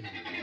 Mm-hmm.